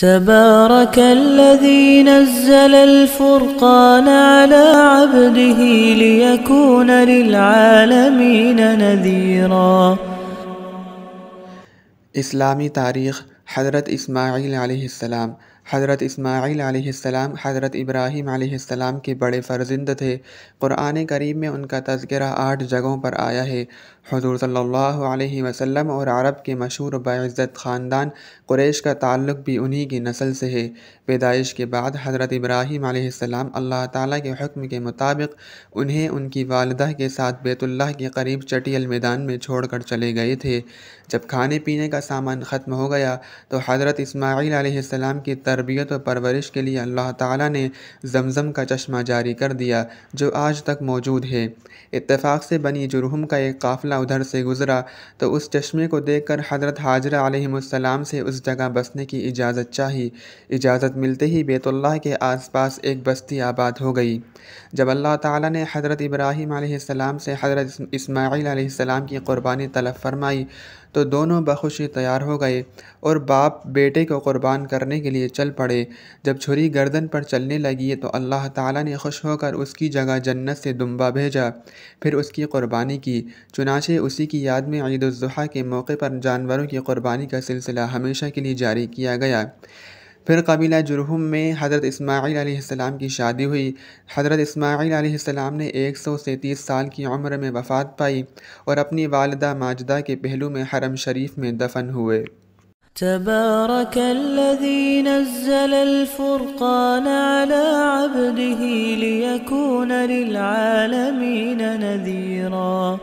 تبارك الذي نزل الفرقان على عبده ليكون للعالمين نذيرا. اسلامی تاریخ حضرت اسماعیل علیہ السلام. حضرت اسماعیل علیہ السلام، حضرت ابراہیم علیہ السلام کے بڑے فرزند تھے۔ قرآن کریم میں ان کا تذکرہ آٹھ جگہوں پر آیا ہے۔ حضور صلی اللہ علیہ وسلم اور عرب کے مشہور باعزت خاندان قریش کا تعلق بھی انہی کی نسل سے ہے۔ پیدائش کے بعد حضرت ابراہیم علیہ السلام اللہ تعالیٰ کے حکم کے مطابق انہیں ان کی والدہ کے ساتھ بیت اللہ کے قریب چٹیل میدان میں چھوڑ کر چلے گئے تھے۔ جب کھانے پینے کا سامان ختم ہو گیا تو حضرت اسماعیل علیہ السلام کی تربیت و پرورش کے لیے اللہ تعالیٰ نے زمزم کا چشمہ جاری کر دیا جو آج تک موجود ہے۔ اتفاق سے بنی جرہم کا ایک قافلہ ادھر سے گزرا تو اس چشمے کو دیکھ کر حضرت حاجرہ علیہ السلام سے اس جگہ بسنے کی اجازت چاہی۔ اجازت ملتے ہی بیت اللہ کے آس پاس ایک بستی آباد ہو گئی۔ جب اللہ تعالیٰ نے حضرت ابراہیم علیہ السلام سے حضرت اسماعیل علیہ السلام کی قربانی طلب فرمائی تو دونوں بخوشی تیار ہو گئے اور باپ بیٹے کو قربان کرنے کے لیے چل پڑے۔ جب چھری گردن پر چلنے لگی تو اللہ تعالیٰ نے خوش ہو کر اس کی جگہ جنت سے دمبا بھیجا۔ پھر اس کی قربانی کی۔ چنانچہ اسی کی یاد میں عید الضحیٰ کے موقع پر جانوروں کی قربانی کا سلسلہ ہمیشہ کے لیے جاری کیا گیا۔ پھر قبیلہ جرہم میں حضرت اسماعیل علیہ السلام کی شادی ہوئی۔ حضرت اسماعیل علیہ السلام نے ایک سو سینتیس سال کی عمر میں وفات پائی اور اپنی والدہ ماجدہ کے پہلو میں حرم شریف میں دفن ہوئے۔ تبارك الذي نزل الفرقان على عبده ليكون للعالمين نذيرا.